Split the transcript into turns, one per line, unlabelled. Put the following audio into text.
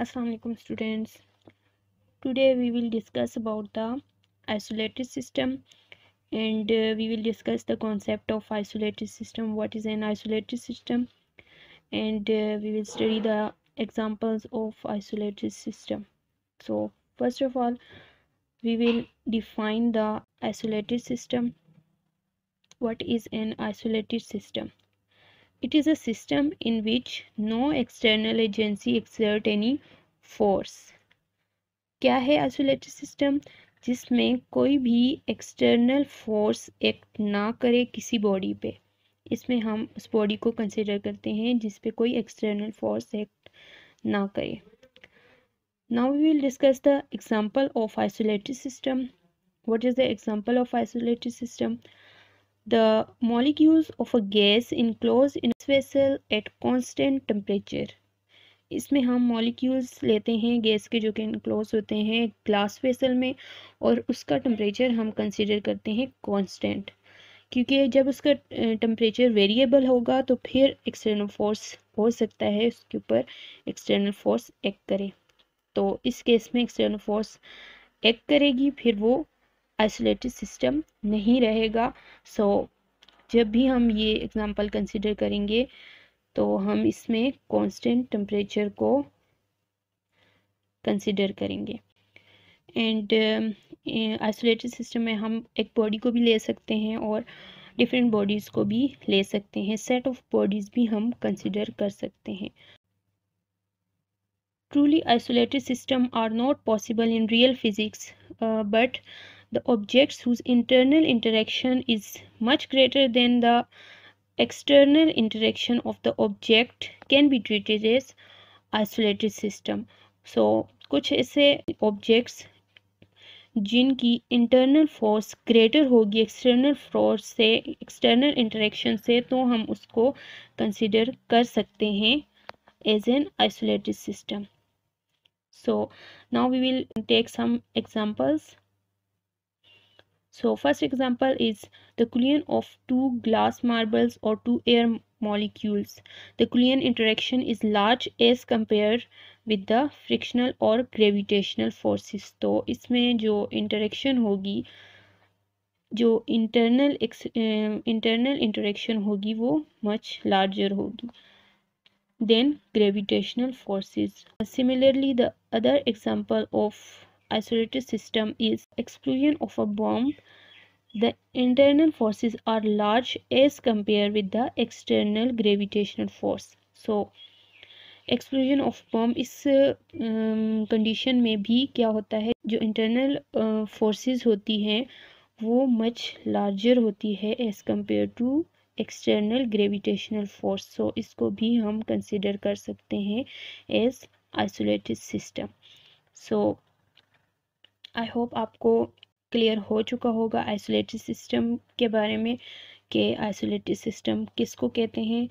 Assalamualaikum students. Today we will discuss about the isolated system and uh, we will discuss the concept of isolated system. What is an isolated system? And uh, we will study the examples of isolated system. So first of all, we will define the isolated system. What is an isolated system? It is a system in which no external agency exert any force. क्या है isolated system जिसमें कोई भी external force act ना करे किसी body पे। इसमें हम उस बॉडी को कंसिडर करते हैं जिस पे कोई एक्सटर्नल फोर्स एक्ट ना करे। Now we will discuss the example of isolated system what is the example of isolated system the molecules of a gas enclosed in vessel at constant temperature. इसमें हम molecules लेते हैं gas के जो कि enclose होते हैं ग्लास वेसल में, और उसका टेम्परेचर हम कंसिडर करते हैं कांस्टेंट क्योंकि जब उसका टेम्परेचर वेरिएबल होगा तो फिर एक्सटर्नल फोर्स हो सकता है, उसके ऊपर एक्सटर्नल फोर्स एक्ट करे. तो इस केस में एक्सटर्नल फोर्स एक्ट करेगी, फिर वो आइसोलेटेड सिस्टम नहीं रहेगा। सो so, जब भी हम ये एग्जांपल कंसिडर करेंगे तो हम इसमें कांस्टेंट टेम्परेचर को कंसिडर करेंगे। एंड आइसोलेटेड सिस्टम में हम एक बॉडी को भी ले सकते हैं और डिफरेंट बॉडीज़ को भी ले सकते हैं। सेट ऑफ़ बॉडीज़ भी हम कंसिडर कर सकते हैं। Isolated system are not possible in real physics uh, but the objects whose internal interaction is much greater than the external interaction of the object can be treated as isolated system so कुछ ऐसे objects जिनकी internal force greater होगी external force से external interaction से तो हम उसको consider कर सकते हैं as an isolated system so now we will take some examples so first example is the collision of two glass marbles or two air molecules. The collision interaction is large as compared with the frictional or gravitational forces. तो इसमें जो interaction होगी जो internal internal interaction होगी वो much larger होगी than gravitational forces. Similarly, the other example of isolated system is explosion of a bomb the internal forces are large as compared with the external gravitational force so explosion of bomb इस condition um, में भी क्या होता है जो internal forces uh, होती हैं वो मच लार्जर होती है as compare to external gravitational force so इसको भी हम कंसिडर कर सकते हैं as isolated system so I hope आपको क्लियर हो चुका होगा आइसोलेटेड सिस्टम के बारे में कि आइसोलेटेड सिस्टम किसको कहते हैं।